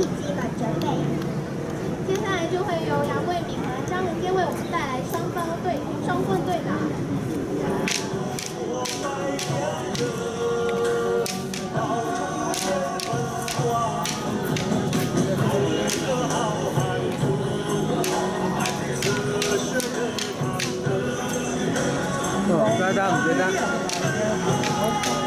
四肢的整。接下来就会由杨卫敏和张文坚为我们带来双方队双棍队的。好，大打不简。